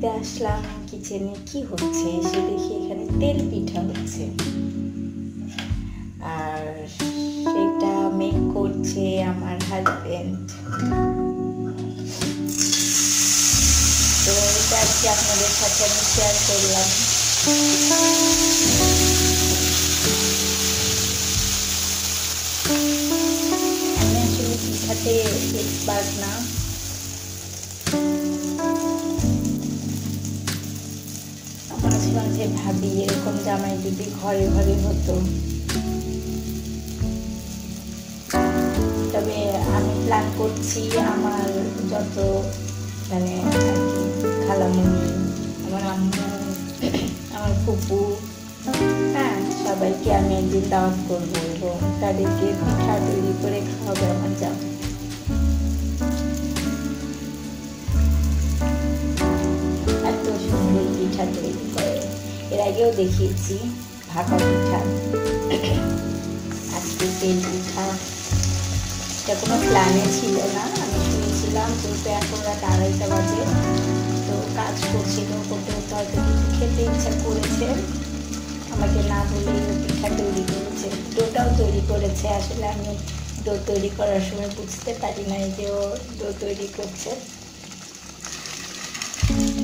দেখতে আসলাম কিচেনে কি হচ্ছে, এসে দেখি এখানে তেল পিঠা হচ্ছে। আর সেটা মেক করছে আমার হাজবেন্ড তো এটা আজকে আপনাদের সাথে আমি শেয়ার করলাম। আমি আসলে পিঠাতে এক্সপার্ট না। মাঝে ভাবি এরকম জামাই যদি ঘরে ঘরে হতো। তবে আমি প্ল্যান করছি আমার যত মানে খালামুনি, আমার আম্মু, আমার ফুপু হ্যাঁ সবাইকে আমি একদিন দাওয়াত করব এবং তাদেরকে পিঠা তৈরি করে খাওয়াবে আমার জামাই। এর আগেও দেখিয়েছি ভাপা পিঠা। আজকে তেল পিঠা। এটা কোনো প্ল্যানে ছিল না, আমি শুনেছিলাম কিন্তু এখন রাত আড়াইটা বাজে। তো কাজ করছিল, করতে করতে হয়তো কিছু খেতে ইচ্ছা করেছে। আমাকে না বলে পিঠা তৈরি করেছে। ডোটাও তৈরি করেছে। আসলে আমি ডো তৈরি করার সময় বুঝতে পারি নাই যে ও ডো তৈরি করছে।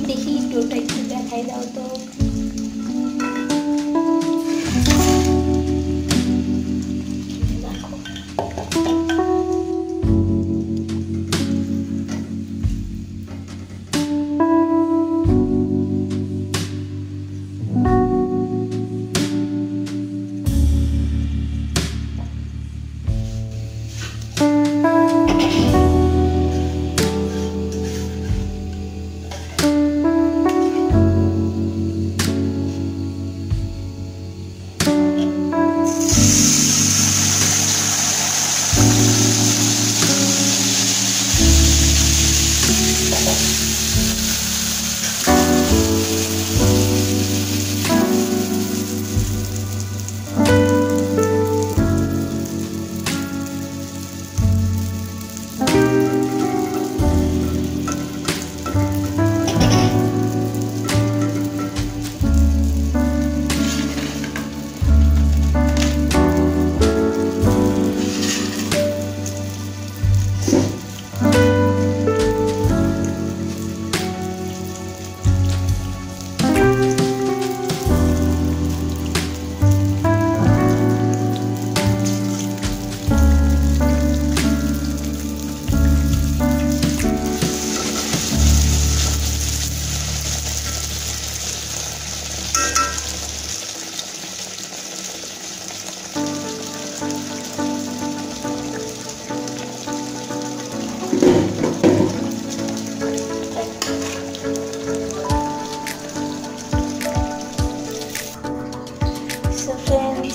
দেখি ডোটা একটু দেখাই দাও তো। দেখো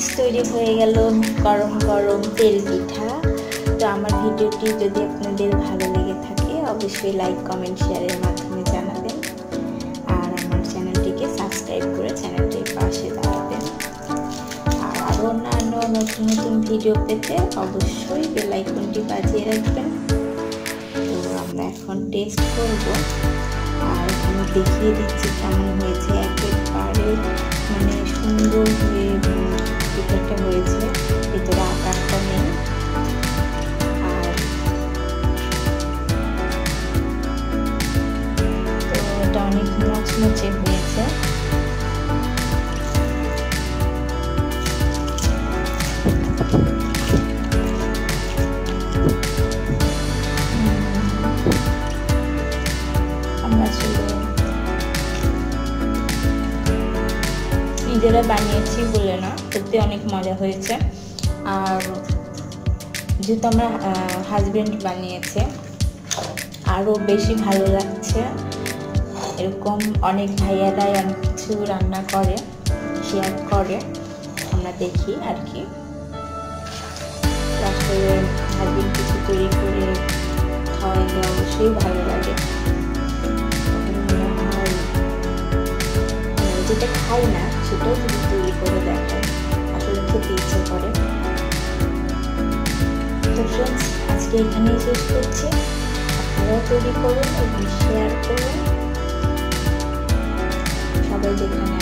ফ্রেন্ডস তৈরি হয়ে গেল গরম গরম তেল পিঠা। তো আমার ভিডিওটি যদি আপনাদের ভালো লেগে থাকে, অবশ্যই লাইক কমেন্ট শেয়ারের মাধ্যমে জানাবেন। আর আমার চ্যানেলটিকে সাবস্ক্রাইব করে চ্যানেলটির পাশে দাঁড়াবেন। আর আরও অন্যান্য নতুন নতুন ভিডিও পেতে অবশ্যই বেল আইকনটি বাজিয়ে রাখবেন। তো আমরা এখন টেস্ট করব। আর এখানে দেখিয়ে দিচ্ছি কেমন হয়েছে। একেবারে মানে সুন্দর হয়ে পিঠাটা হয়েছে ভিতরে আকারটা নেই। আর এটা অনেক মচমচে হয়েছে। নিজেরা বানিয়েছি বলে সত্যি অনেক মজা হয়েছে। আর যেহেতু আমার হাজব্যান্ড বানিয়েছে, আরও বেশি ভালো লাগছে। এরকম অনেক ভাইয়ারাই অনেক কিছু রান্না করে শেয়ার করে, আমরা দেখি আর কি। আসলে হাজব্যান্ড কিছু তৈরি করে খাওয়াইলে অবশ্যই ভালো লাগে। যেটা খাই না, সেটাও যদি তৈরি করে আসলে খেতে ইচ্ছে করে। তো ফ্রেন্ডস আজকে এখানেই শেষ করছি। আপনারাও তৈরি করুন এবং শেয়ার করুন। সবাই যেখানে